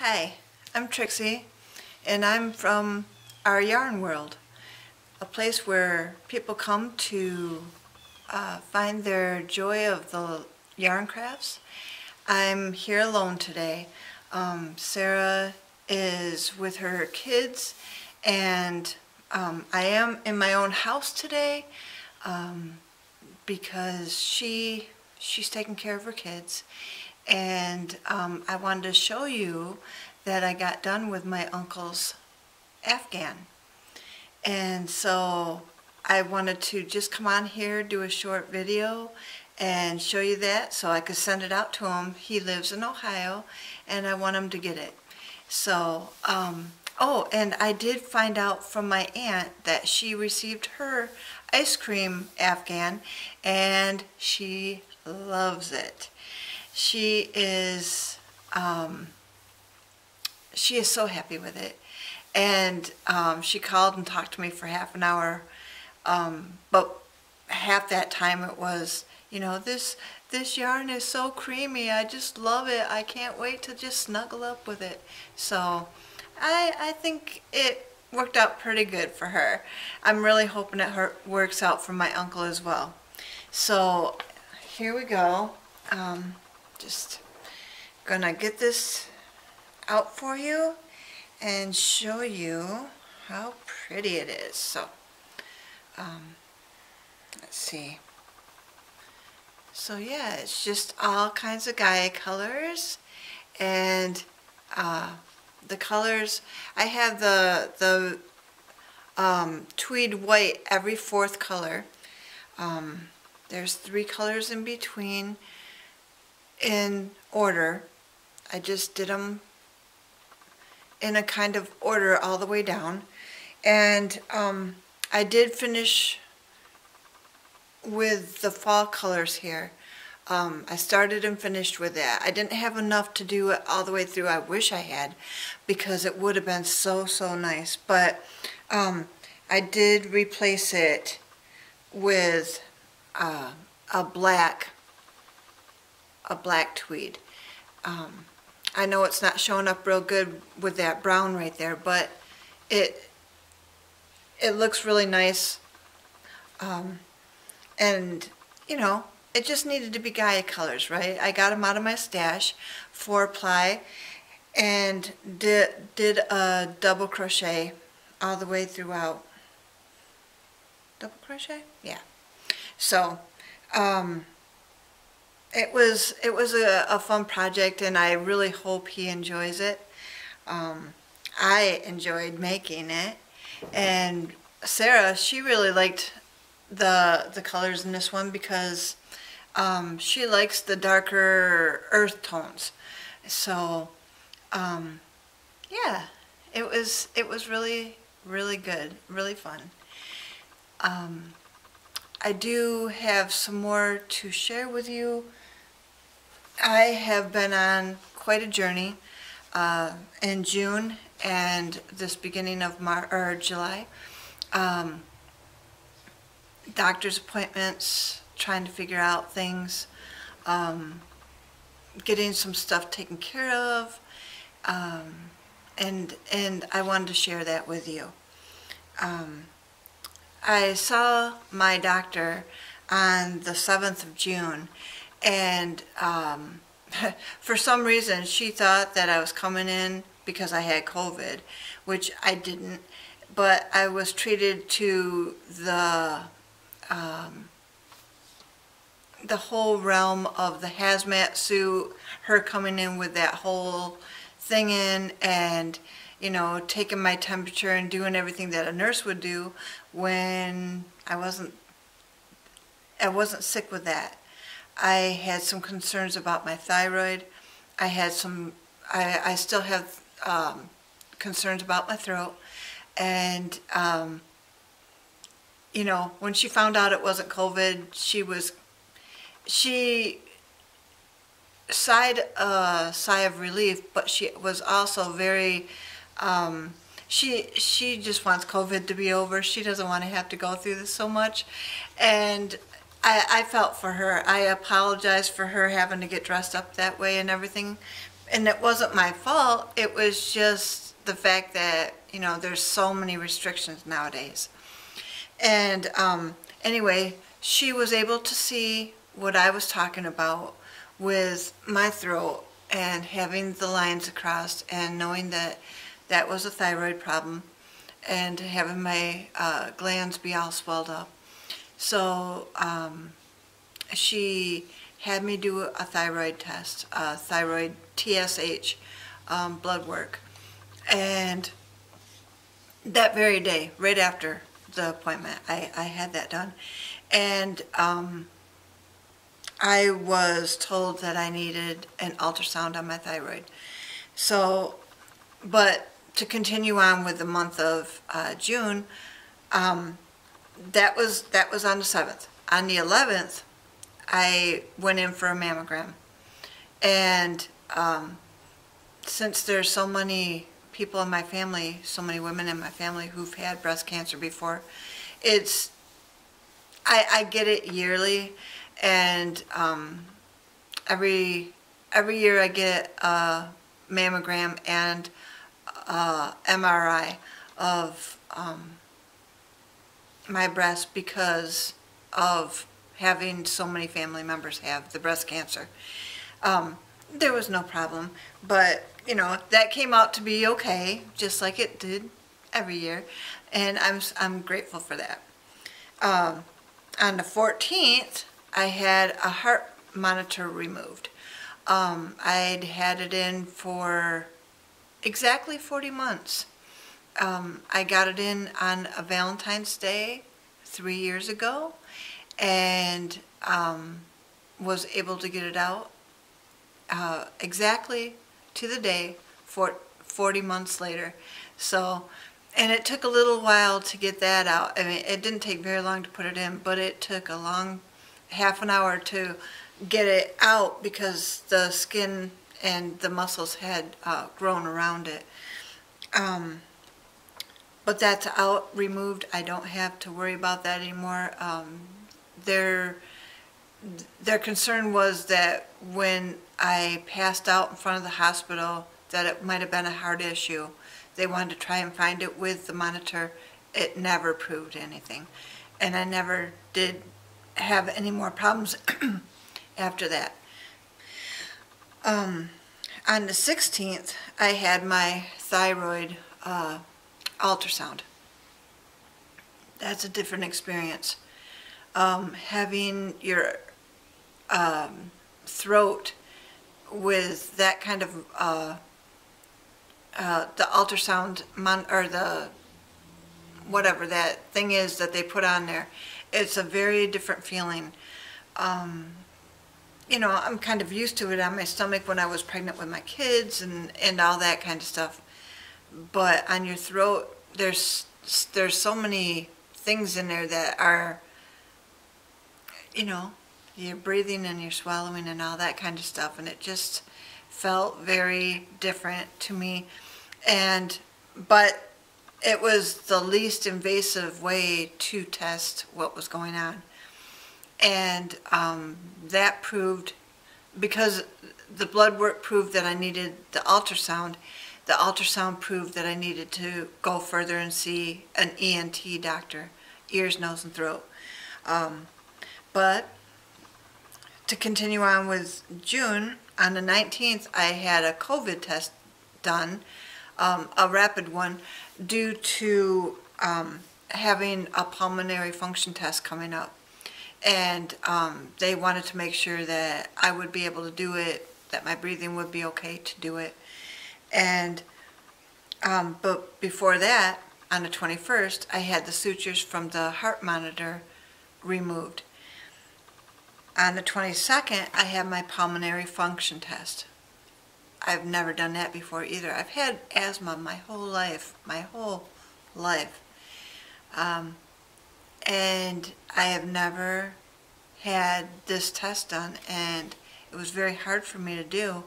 Hi, I'm Trixie, and I'm from Our Yarn Whirled, a place where people come to uh, find their joy of the yarn crafts. I'm here alone today. Um, Sarah is with her kids, and um, I am in my own house today um, because she she's taking care of her kids and um, I wanted to show you that I got done with my uncle's Afghan. And so I wanted to just come on here, do a short video and show you that so I could send it out to him. He lives in Ohio and I want him to get it. So, um, oh, and I did find out from my aunt that she received her ice cream Afghan and she loves it. She is, um, she is so happy with it. And um, she called and talked to me for half an hour. Um, but half that time it was, you know, this this yarn is so creamy. I just love it. I can't wait to just snuggle up with it. So I, I think it worked out pretty good for her. I'm really hoping it works out for my uncle as well. So here we go. Um, just gonna get this out for you and show you how pretty it is. So, um, let's see. So yeah, it's just all kinds of Gaia colors and uh, the colors, I have the, the um, tweed white every fourth color. Um, there's three colors in between in order. I just did them in a kind of order all the way down. And um, I did finish with the fall colors here. Um, I started and finished with that. I didn't have enough to do it all the way through. I wish I had because it would have been so, so nice. But um, I did replace it with uh, a black a black tweed. Um, I know it's not showing up real good with that brown right there, but it it looks really nice. Um, and, you know, it just needed to be Gaia colors, right? I got them out of my stash, four ply, and did, did a double crochet all the way throughout. Double crochet? Yeah. So, um, it was it was a, a, fun project and I really hope he enjoys it. Um, I enjoyed making it and Sarah she really liked the the colors in this one because um, she likes the darker earth tones so um, yeah it was it was really really good really fun um, I do have some more to share with you I have been on quite a journey uh, in June and this beginning of Mar or July. Um, doctor's appointments, trying to figure out things, um, getting some stuff taken care of, um, and and I wanted to share that with you. Um, I saw my doctor on the 7th of June and um, for some reason she thought that I was coming in because I had COVID, which I didn't. But I was treated to the um, the whole realm of the hazmat suit, her coming in with that whole thing in, and you know taking my temperature and doing everything that a nurse would do when I wasn't I wasn't sick with that. I had some concerns about my thyroid. I had some, I, I still have um, concerns about my throat. And, um, you know, when she found out it wasn't COVID, she was, she sighed a sigh of relief, but she was also very, um, she she just wants COVID to be over. She doesn't want to have to go through this so much, and I, I felt for her. I apologized for her having to get dressed up that way and everything and it wasn't my fault. It was just the fact that you know there's so many restrictions nowadays. And um, anyway, she was able to see what I was talking about with my throat and having the lines across and knowing that that was a thyroid problem and having my uh, glands be all swelled up. So um, she had me do a thyroid test, a thyroid TSH um, blood work. And that very day, right after the appointment, I, I had that done. And um, I was told that I needed an ultrasound on my thyroid. So, but to continue on with the month of uh, June, um, that was that was on the seventh. On the eleventh, I went in for a mammogram, and um, since there's so many people in my family, so many women in my family who've had breast cancer before, it's I, I get it yearly and um, every every year I get a mammogram and a MRI of um, my breast because of having so many family members have the breast cancer. Um, there was no problem, but you know that came out to be okay, just like it did every year, and I'm I'm grateful for that. Um, on the 14th, I had a heart monitor removed. Um, I'd had it in for exactly 40 months. Um, I got it in on a Valentine's Day three years ago and um, was able to get it out uh, exactly to the day for 40 months later. So and it took a little while to get that out. I mean, it didn't take very long to put it in, but it took a long half an hour to get it out because the skin and the muscles had uh, grown around it. Um, but that's out, removed. I don't have to worry about that anymore. Um, their, their concern was that when I passed out in front of the hospital that it might have been a heart issue they wanted to try and find it with the monitor. It never proved anything. And I never did have any more problems after that. Um, on the 16th, I had my thyroid uh, ultrasound. That's a different experience. Um, having your um, throat with that kind of uh, uh, the ultrasound mon or the whatever that thing is that they put on there. It's a very different feeling. Um, you know, I'm kind of used to it on my stomach when I was pregnant with my kids and, and all that kind of stuff. But on your throat, there's there's so many things in there that are, you know, you're breathing and you're swallowing and all that kind of stuff. And it just felt very different to me and but it was the least invasive way to test what was going on and um, that proved because the blood work proved that I needed the ultrasound the ultrasound proved that I needed to go further and see an ENT doctor ears nose and throat um, but to continue on with June on the 19th I had a COVID test done um, a rapid one due to um, having a pulmonary function test coming up. And um, they wanted to make sure that I would be able to do it, that my breathing would be okay to do it. And, um, but before that, on the 21st, I had the sutures from the heart monitor removed. On the 22nd, I had my pulmonary function test. I've never done that before either. I've had asthma my whole life, my whole life. Um, and I have never had this test done and it was very hard for me to do.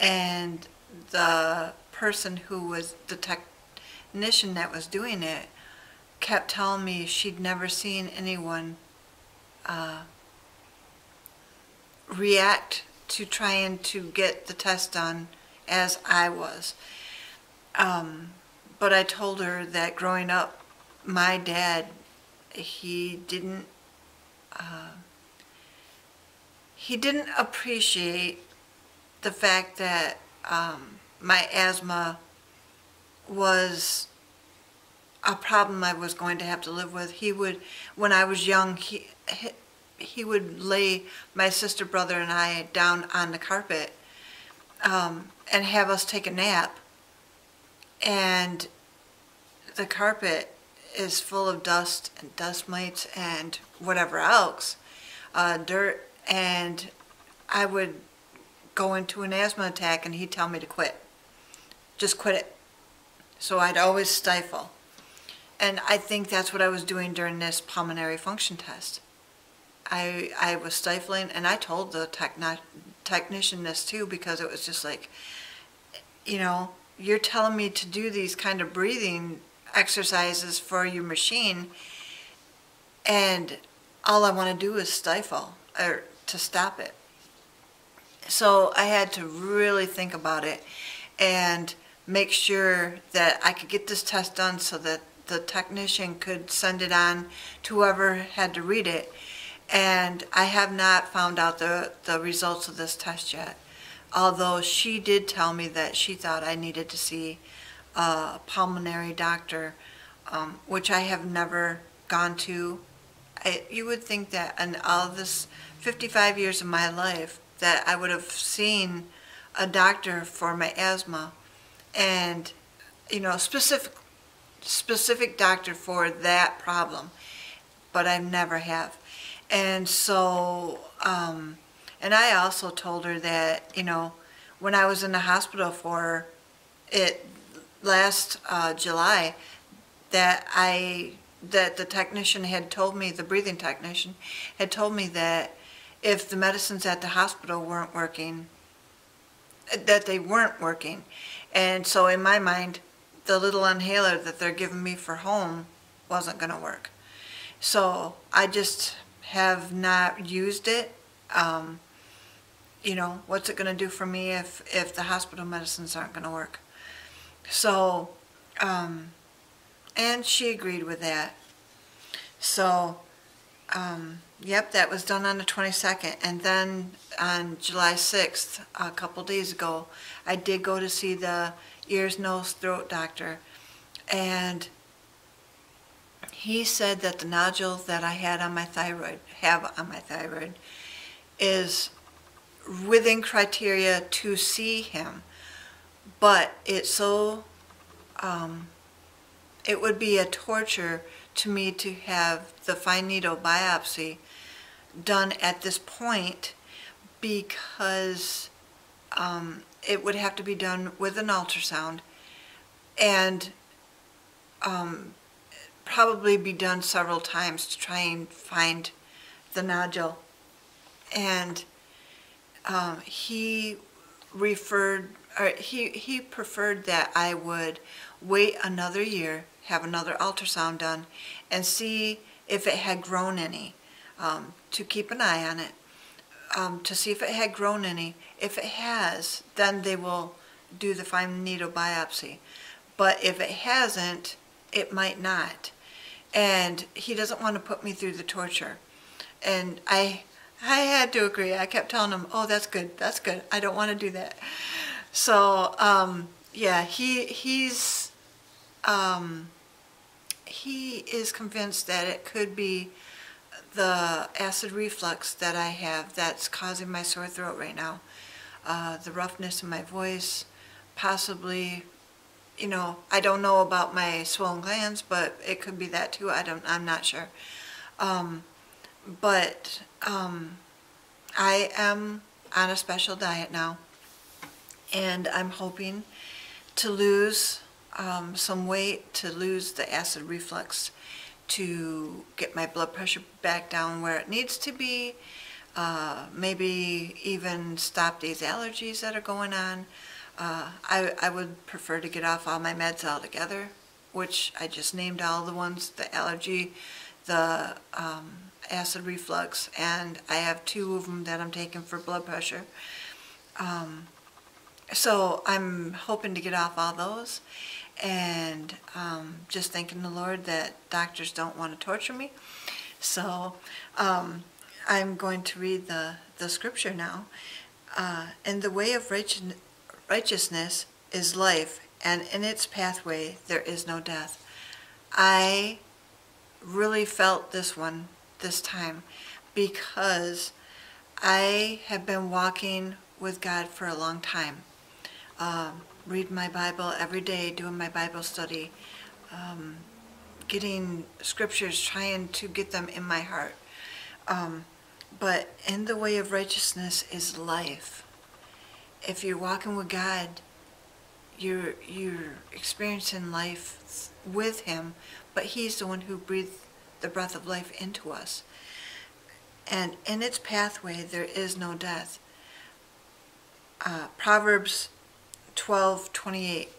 And the person who was the technician that was doing it kept telling me she'd never seen anyone uh, react to trying to get the test done as I was. Um, but I told her that growing up, my dad, he didn't, uh, he didn't appreciate the fact that um, my asthma was a problem I was going to have to live with. He would, when I was young, he he would lay my sister, brother, and I down on the carpet um, and have us take a nap. And the carpet is full of dust and dust mites and whatever else, uh, dirt, and I would go into an asthma attack and he'd tell me to quit. Just quit it. So I'd always stifle. And I think that's what I was doing during this pulmonary function test. I, I was stifling, and I told the techni- technician this too because it was just like, you know, you're telling me to do these kind of breathing exercises for your machine, and all I want to do is stifle or to stop it. So I had to really think about it and make sure that I could get this test done so that the technician could send it on to whoever had to read it. And I have not found out the, the results of this test yet. Although she did tell me that she thought I needed to see a pulmonary doctor, um, which I have never gone to. I, you would think that in all this 55 years of my life that I would have seen a doctor for my asthma and you know specific specific doctor for that problem, but I never have. And so, um, and I also told her that, you know, when I was in the hospital for it last uh, July, that I, that the technician had told me, the breathing technician, had told me that if the medicines at the hospital weren't working, that they weren't working. And so in my mind, the little inhaler that they're giving me for home wasn't going to work. So I just have not used it. Um, you know, what's it going to do for me if, if the hospital medicines aren't going to work? So, um, and she agreed with that. So, um, yep, that was done on the 22nd. And then on July 6th, a couple days ago, I did go to see the ears, nose, throat doctor. And he said that the nodule that I had on my thyroid, have on my thyroid, is within criteria to see him. But it's so, um, it would be a torture to me to have the fine needle biopsy done at this point because um, it would have to be done with an ultrasound and um, probably be done several times to try and find the nodule. And um, he referred, or he, he preferred that I would wait another year, have another ultrasound done, and see if it had grown any, um, to keep an eye on it um, to see if it had grown any. If it has, then they will do the fine needle biopsy. But if it hasn't, it might not. And he doesn't want to put me through the torture. And I, I had to agree. I kept telling him, "Oh, that's good. That's good. I don't want to do that." So, um, yeah, he he's um, he is convinced that it could be the acid reflux that I have that's causing my sore throat right now. Uh, the roughness in my voice, possibly, you know, I don't know about my swollen glands, but it could be that too. I don't, I'm not sure. Um, but um, I am on a special diet now, and I'm hoping to lose um, some weight, to lose the acid reflux to get my blood pressure back down where it needs to be, uh, maybe even stop these allergies that are going on. Uh, I, I would prefer to get off all my meds altogether, which I just named all the ones, the allergy, the um, acid reflux, and I have two of them that I'm taking for blood pressure. Um, so I'm hoping to get off all those, and um, just thanking the Lord that doctors don't want to torture me. So um, I'm going to read the, the scripture now. Uh, and the way of righteousness is life, and in its pathway there is no death. I really felt this one this time because I have been walking with God for a long time. Um, read my Bible every day, doing my Bible study, um, getting scriptures, trying to get them in my heart. Um, but in the way of righteousness is life. If you're walking with God, you're you're experiencing life with Him, but He's the one who breathed the breath of life into us. And in its pathway, there is no death. Uh, Proverbs 12 28.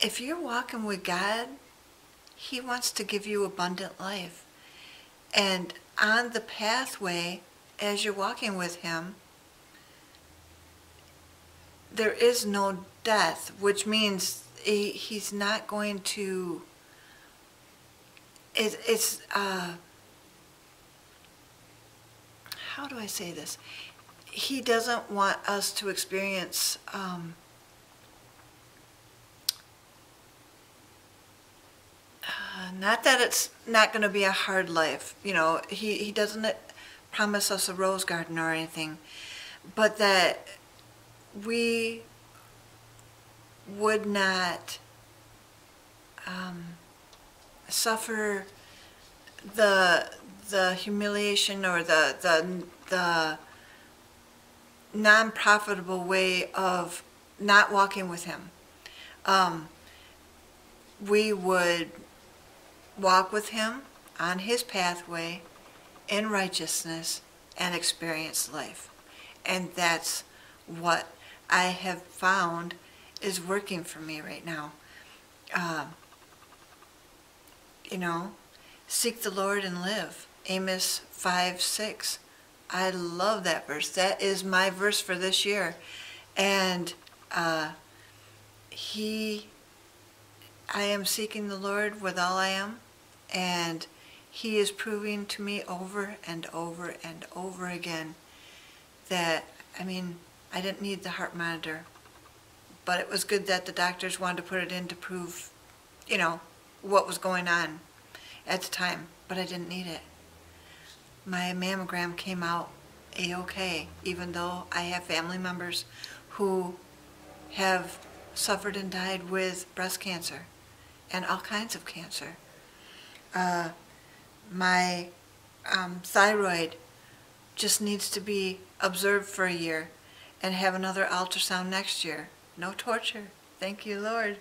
If you're walking with God, He wants to give you abundant life. And on the pathway, as you're walking with Him, there is no death, which means he, He's not going to. It, it's. Uh, how do I say this? He doesn't want us to experience um, uh, not that it's not going to be a hard life. You know, he, he doesn't promise us a rose garden or anything, but that we would not um, suffer the the humiliation or the the the non-profitable way of not walking with him. Um, we would walk with him on his pathway in righteousness and experience life. And that's what I have found is working for me right now. Uh, you know, seek the Lord and live. Amos 5 6. I love that verse. That is my verse for this year. And uh, He, I am seeking the Lord with all I am. And He is proving to me over and over and over again that, I mean, I didn't need the heart monitor. But it was good that the doctors wanted to put it in to prove, you know, what was going on at the time. But I didn't need it my mammogram came out a-okay, even though I have family members who have suffered and died with breast cancer and all kinds of cancer. Uh, my um, thyroid just needs to be observed for a year and have another ultrasound next year. No torture. Thank you, Lord.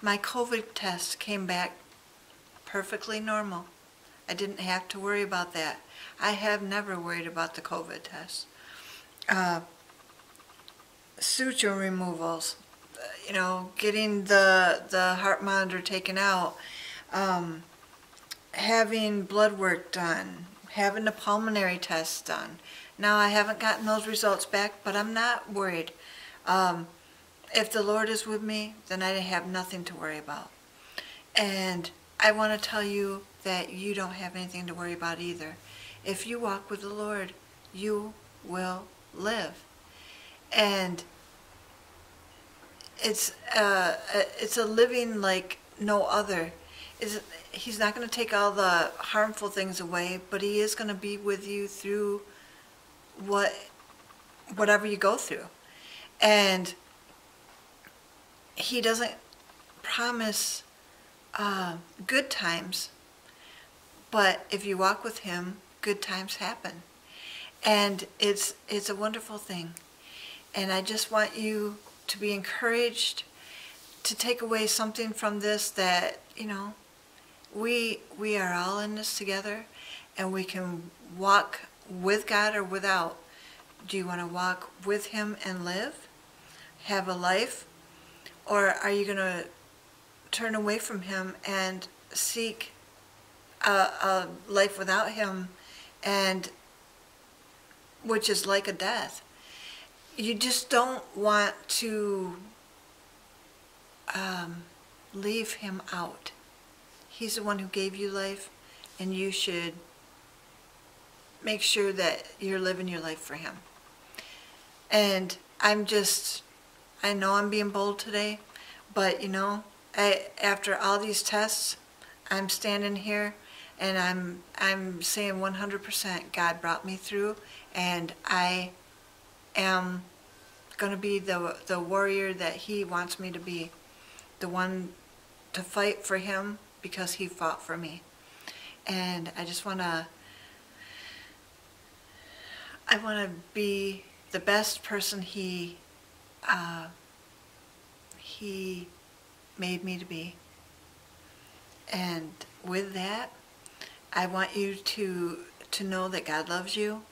My COVID test came back perfectly normal. I didn't have to worry about that. I have never worried about the COVID test. Uh, suture removals, you know, getting the, the heart monitor taken out, um, having blood work done, having the pulmonary test done. Now, I haven't gotten those results back, but I'm not worried. Um, if the Lord is with me, then I have nothing to worry about. And I want to tell you that you don't have anything to worry about either if you walk with the Lord, you will live. And it's uh, it's a living like no other. He's not going to take all the harmful things away, but he is going to be with you through what whatever you go through. And he doesn't promise uh, good times, but if you walk with him, good times happen. And it's, it's a wonderful thing. And I just want you to be encouraged to take away something from this that, you know, we, we are all in this together and we can walk with God or without. Do you want to walk with Him and live? Have a life? Or are you going to turn away from Him and seek a, a life without him and which is like a death. You just don't want to um, leave him out. He's the one who gave you life, and you should make sure that you're living your life for him. And I'm just, I know I'm being bold today, but you know, I, after all these tests, I'm standing here and I'm I'm saying 100% God brought me through and I am going to be the the warrior that he wants me to be the one to fight for him because he fought for me. And I just want to I want to be the best person he uh, he made me to be. And with that I want you to to know that God loves you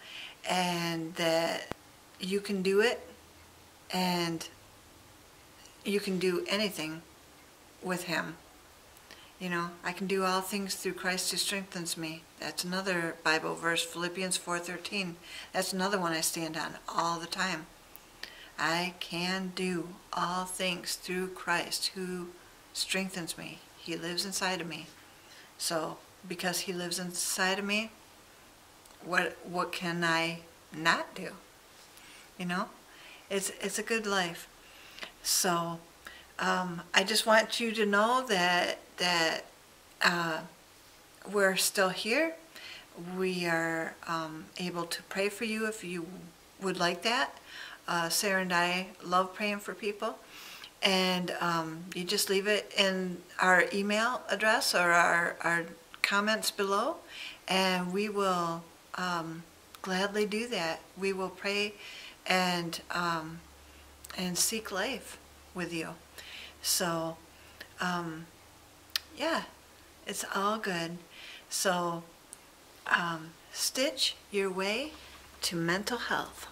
and that you can do it and you can do anything with him. You know, I can do all things through Christ who strengthens me. That's another Bible verse, Philippians 4:13. That's another one I stand on all the time. I can do all things through Christ who strengthens me. He lives inside of me. So, because he lives inside of me, what what can I not do? You know, it's it's a good life. So um, I just want you to know that that uh, we're still here. We are um, able to pray for you if you would like that. Uh, Sarah and I love praying for people. And um, you just leave it in our email address or our, our comments below, and we will um, gladly do that. We will pray and um, and seek life with you. So, um, yeah, it's all good. So, um, stitch your way to mental health.